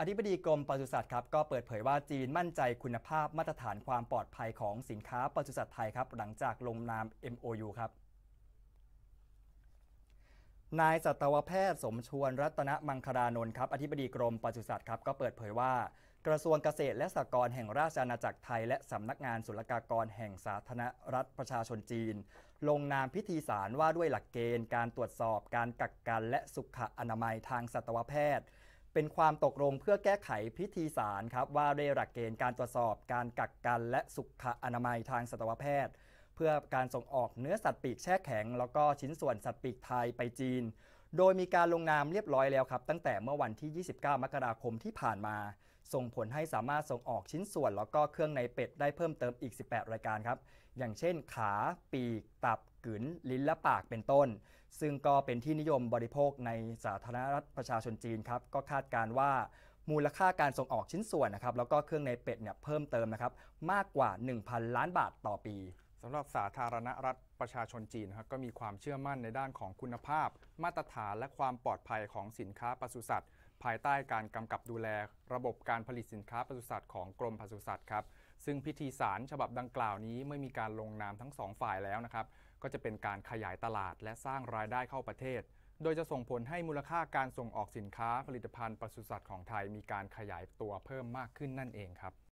อธิบดีกรมปศุสัตว์ครับก็เปิดเผยว่าจีนมั่นใจคุณภาพมาตรฐานความปลอดภัยของสินค้าปศุสัตว์ไทยครับหลังจากลงนาม MOU ครับนายสัตวแพทย์สมชวนรัตนมังคลานนท์ครับอธิบดีกรมปศุสัตว์ครับก็เปิดเผยว่า กระทรวงเกษตรและสหกรณ์แห่งราชอาณาจักรไทย และสำนักงานศุลกากรแห่งสาธารณรัฐประชาชนจีน ลงนามพิธีสารว่าด้วยหลักเกณฑ์ การตรวจสอบ การกักกันและสุขอนามัยทางสัตวแพทย์ เป็นความตกลงเพื่อแก้ไขพิธีสารครับว่าด้วยหลักเกณฑ์การตรวจสอบการกักกันและสุขอนามัยทางสัตวแพทย์ เพื่อการส่งออกเนื้อสัตว์ปีกแช่แข็ง แล้วก็ชิ้นส่วนสัตว์ปีกไทยไปจีน โดยมีการลงนามเรียบร้อยแล้วครับ ตั้งแต่เมื่อวันที่ 29 มกราคมที่ผ่านมา ส่งผลให้สามารถส่งออกชิ้นส่วน แล้วก็เครื่องในเป็ดได้เพิ่มเติมอีก 18 รายการครับ อย่างเช่นขา ปีก ตับกึ๋นลิ้นและปากเป็นต้น ซึ่งก็เป็นที่นิยมบริโภคในสาธารณรัฐประชาชนจีนครับ ก็คาดการว่ามูลค่าการส่งออกชิ้นส่วนนะครับแล้วก็เครื่องในเป็ดเนี่ยเพิ่มเติมนะครับมากกว่า 1,000 ล้านบาทต่อปี สำหรับสาธารณรัฐประชาชนจีนนะครับก็มีความเชื่อมั่นในด้านของคุณภาพ มาตรฐานและความปลอดภัยของสินค้าปศุสัตว์ ภายใต้การกำกับดูแล ระบบการผลิตสินค้าปศุสัตว์ของกรมปศุสัตว์ครับซึ่งพิธีสารฉบับดังกล่าวนี้ไม่มีการลงนามทั้งสองฝ่ายแล้วนะครับก็จะเป็นการขยายตลาดและสร้างรายได้เข้าประเทศ โดยจะส่งผลให้มูลค่าการส่งออกสินค้าผลิตภัณฑ์ปศุสัตว์ของไทยมีการขยายตัวเพิ่มมากขึ้นนั่นเองครับ